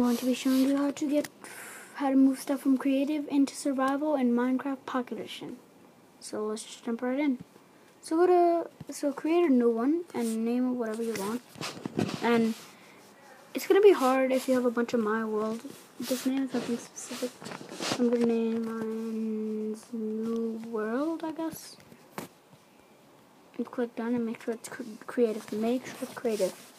Going to be showing you how to get how to move stuff from creative into survival in Minecraft Pocket Edition. So let's just jump right in. So go to so create a new one and name it whatever you want. And it's gonna be hard if you have a bunch of my world. Just name something specific. I'm gonna name mine New World, I guess. And click done and make sure it's creative. Make sure it's creative.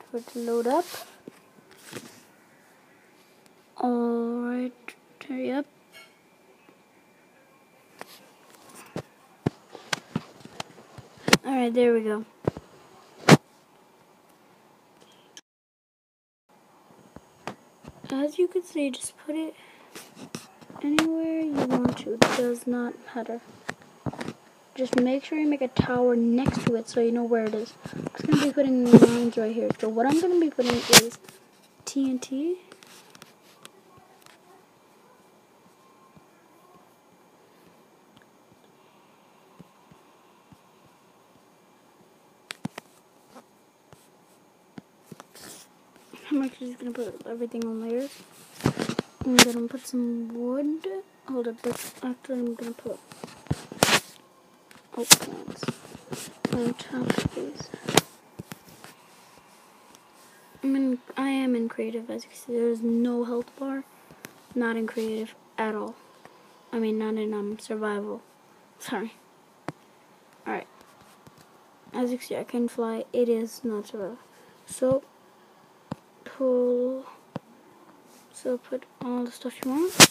Wait for it to load up. Alright, hurry up. Alright, there we go. As you can see, just put it anywhere you want to. It does not matter. Just make sure you make a tower next to it so you know where it is. I'm just going to be putting lines right here. So what I'm going to be putting is TNT. I'm actually just going to put everything on layers. I'm going to put some wood. Hold up, after I'm going to put oak planks on top these. I'm in, I am in creative, as you can see. There's no health bar. Not in creative at all. I mean, not in um survival. Sorry. Alright. As you can see, I can fly. It is not survival. So, pull. So, put all the stuff you want.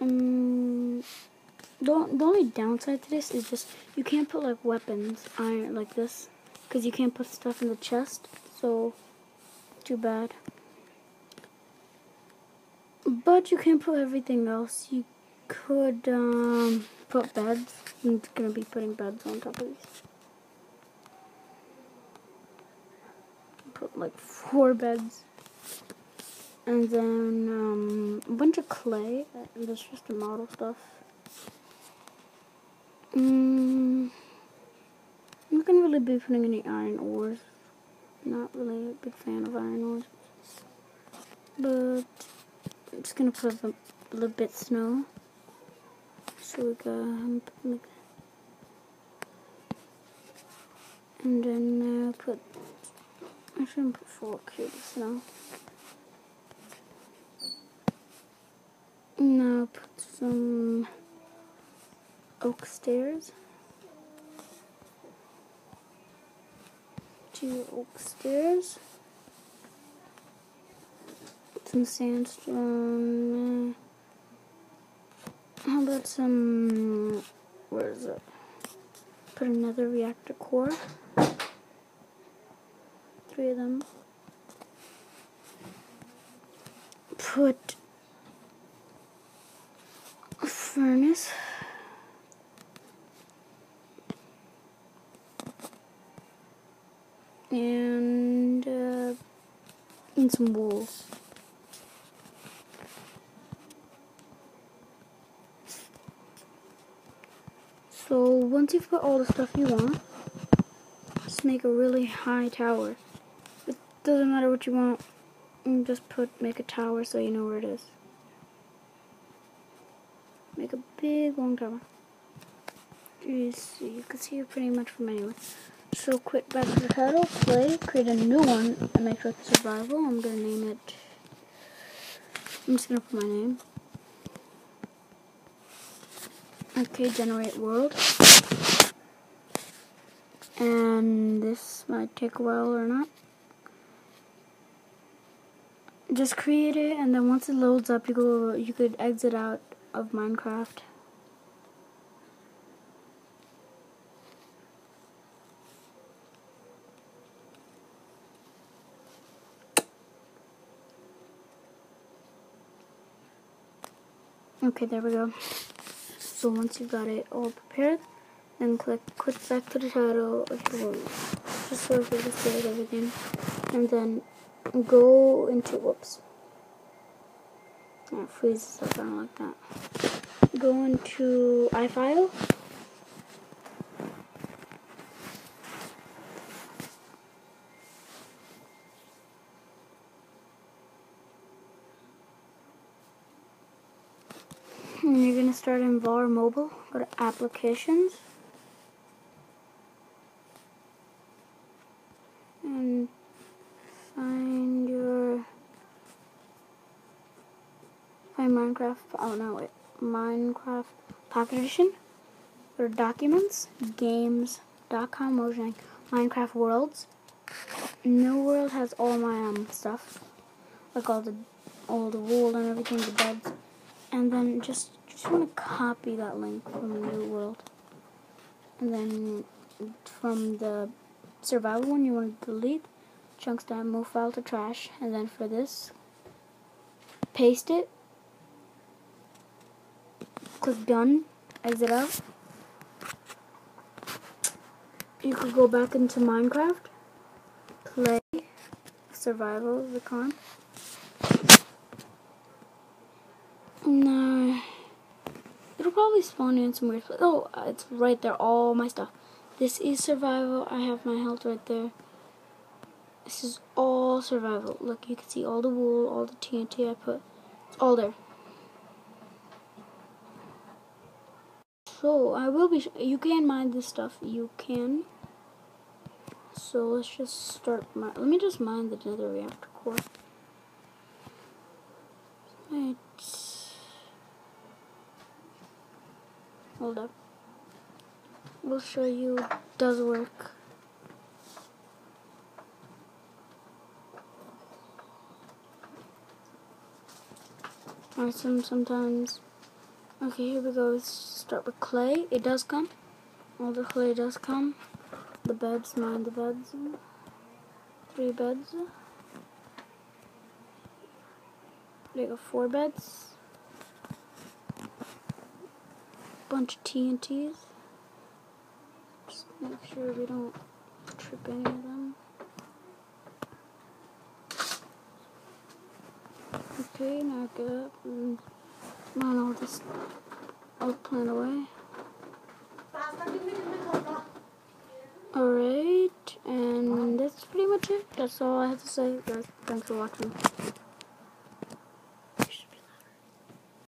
Um, the, the only downside to this is just you can't put like weapons iron like this because you can't put stuff in the chest so too bad. But you can put everything else. You could um, put beds. I'm gonna be putting beds on top of these. Put like four beds. And then um, a bunch of clay. And that's just the model stuff Mm, I'm not gonna really be putting any iron ores. Not really a big fan of iron ores. But I'm just gonna put a little bit snow. So we got like and then uh, put I shouldn't put four cubes snow. Now put some oak stairs. Two oak stairs. Some sandstone. Eh. How about some. Where is it? Put another reactor core. Three of them. Put a furnace. And uh, and some wool. So once you've got all the stuff you want, just make a really high tower. It doesn't matter what you want. Just put make a tower so you know where it is. Make a big long tower. You see, you can see it pretty much from anywhere. So quit back to the title, play, create a new one, and make sure it's survival. I'm gonna name it. I'm just gonna put my name. Okay, generate world. And this might take a while or not. Just create it, and then once it loads up, you go. You could exit out of Minecraft. Okay, there we go. So once you've got it all prepared, then click quit back to the title of your world. Just so we can save everything. And then go into whoops. It freezes up. I don't like that. Go into iFile. And you're going to start in VAR Mobile. Go to Applications. And find your... Find Minecraft. Oh no, wait. Minecraft Pocket Edition. Go to Documents. Games.com. Mojang. Minecraft Worlds. New World has all my um stuff. Like all the all the wool and everything, the beds and then just just want to copy that link from New World, and then from the survival one you want to delete chunks.dat, move file to trash, and then for this, paste it, click done, exit out. You could go back into Minecraft, play survival the con. No. Probably spawn in some weird place. Oh, uh, it's right there. All my stuff. This is survival. I have my health right there. This is all survival. Look, you can see all the wool, all the TNT I put. It's all there. So, I will be... You can mine this stuff. You can. So, let's just start... Let me just mine the nether reactor core. Right. Hold up. We'll show you does work. Sometimes. Okay, here we go. Let's start with clay. It does come. All the clay does come. The beds, mind the beds. Three beds. There go four beds. Bunch of TNTs. Just make sure we don't trip any of them. Okay, now get up and mine all this all plant away. Alright, and that's pretty much it. That's all I have to say, guys. Thanks for watching.